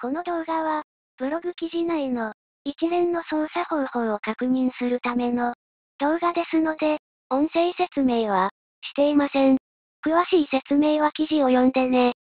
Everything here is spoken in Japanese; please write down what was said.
この動画は、ブログ記事内の一連の操作方法を確認するための動画ですので、音声説明はしていません。詳しい説明は記事を読んでね。